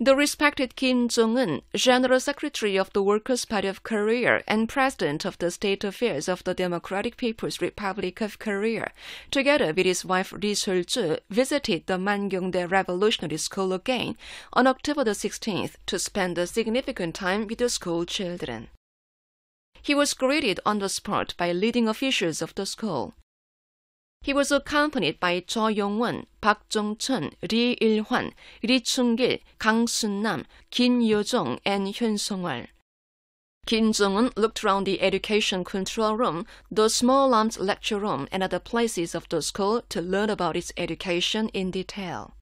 The respected Kim Jong un, General Secretary of the Workers' Party of Korea and President of the State Affairs of the Democratic People's Republic of Korea, together with his wife Ri Sol-ju, visited the Mangyongdae Revolutionary School again on October the 16th to spend a significant time with the school children. He was greeted on the spot by leading officials of the school. He was accompanied by Jo Yong-won, Pak Jong-chon, Ri Il-hwan, Ri Chung-gil, Kang Sun-nam, Kim Yo-jong, and Hyon Song-wol. Kim Jong-un looked around the education control room, the small arms lecture room, and other places of the school to learn about its education in detail.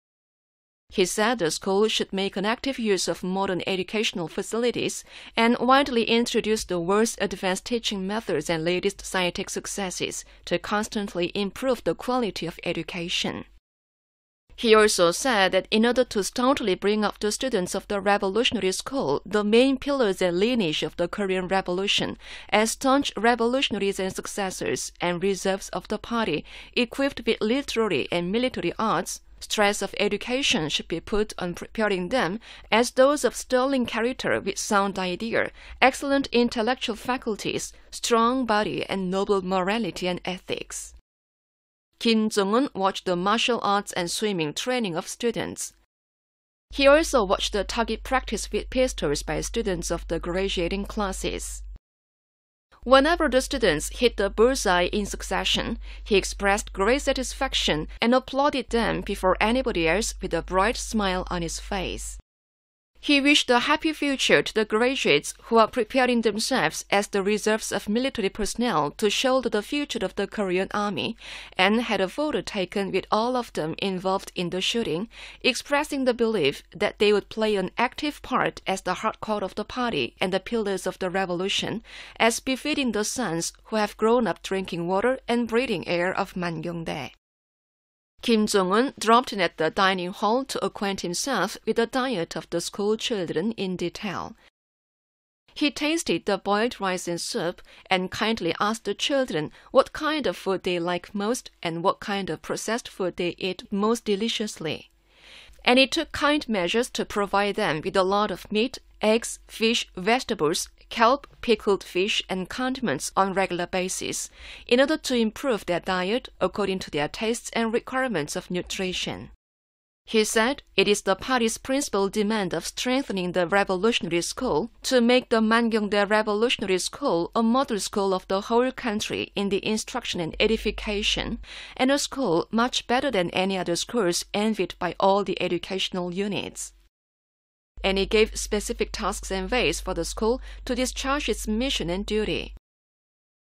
He said the school should make an active use of modern educational facilities and widely introduce the world's advanced teaching methods and latest scientific successes to constantly improve the quality of education. He also said that in order to stoutly bring up the students of the revolutionary school, the main pillars and lineage of the Korean Revolution, as staunch revolutionaries and successors and reserves of the party, equipped with literary and military arts, stress of education should be put on preparing them as those of sterling character with sound idea, excellent intellectual faculties, strong body, and noble morality and ethics. Kim Jong-un watched the martial arts and swimming training of students. He also watched the target practice with pistols by students of the graduating classes. Whenever the students hit the bullseye in succession, he expressed great satisfaction and applauded them before anybody else with a bright smile on his face. He wished a happy future to the graduates who are preparing themselves as the reserves of military personnel to shoulder the future of the Korean Army, and had a photo taken with all of them involved in the shooting, expressing the belief that they would play an active part as the hardcore of the party and the pillars of the revolution, as befitting the sons who have grown up drinking water and breathing air of Mangyongdae. Kim Jong un dropped in at the dining hall to acquaint himself with the diet of the school children in detail. He tasted the boiled rice and soup and kindly asked the children what kind of food they like most and what kind of processed food they eat most deliciously. And he took kind measures to provide them with a lot of meat, eggs, fish, vegetables, kelp, pickled fish, and condiments on regular basis in order to improve their diet according to their tastes and requirements of nutrition. He said it is the party's principal demand of strengthening the revolutionary school to make the Mangyongdae Revolutionary School a model school of the whole country in the instruction and edification, and a school much better than any other schools envied by all the educational units and he gave specific tasks and ways for the school to discharge its mission and duty.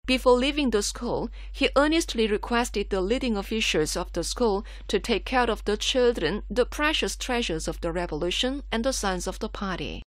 Before leaving the school, he earnestly requested the leading officials of the school to take care of the children, the precious treasures of the revolution, and the sons of the party.